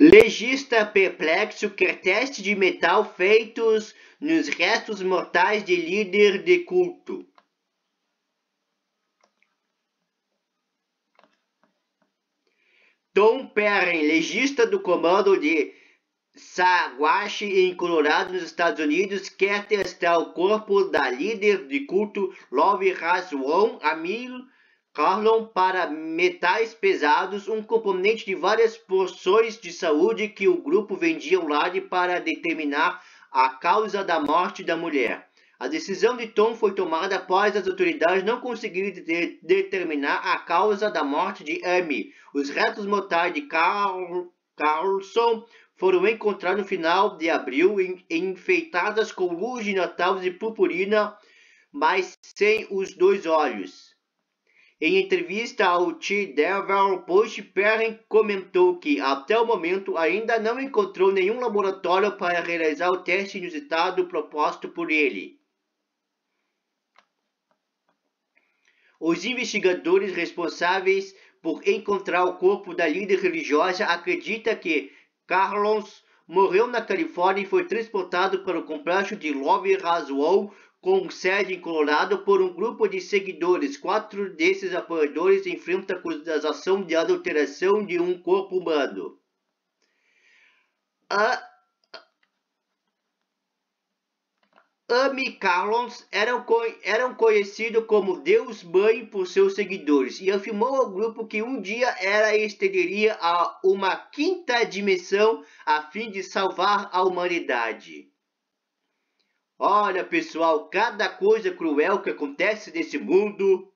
Legista perplexo quer teste de metal feitos nos restos mortais de líder de culto. Tom Perrin, legista do comando de Saguache em Colorado, nos Estados Unidos, quer testar o corpo da líder de culto Love Haswon Amil Carlon para metais pesados, um componente de várias porções de saúde que o grupo vendia lado para determinar a causa da morte da mulher. A decisão de Tom foi tomada após as autoridades não conseguirem de determinar a causa da morte de Amy. Os restos mortais de Carl Carlson foram encontrados no final de abril, enfeitadas com luz de Natal e purpurina, mas sem os dois olhos. Em entrevista ao T. Devil Post, Perrin comentou que, até o momento, ainda não encontrou nenhum laboratório para realizar o teste inusitado proposto por ele. Os investigadores responsáveis por encontrar o corpo da líder religiosa acreditam que Carlos morreu na Califórnia e foi transportado para o complexo de Love Roswell com sede em Colorado por um grupo de seguidores. Quatro desses apoiadores enfrentam acusação de adulteração de um corpo humano. A Amy Carlons eram, eram conhecidos como Deus Mãe por seus seguidores e afirmou ao grupo que um dia ela estenderia a uma quinta dimensão a fim de salvar a humanidade. Olha, pessoal, cada coisa cruel que acontece nesse mundo